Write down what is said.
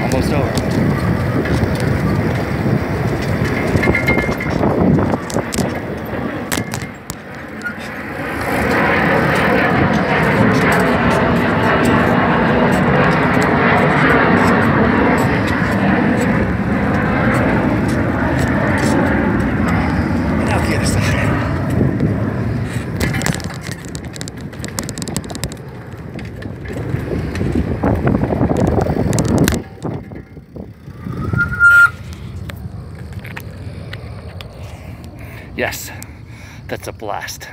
almost over. Yes, that's a blast.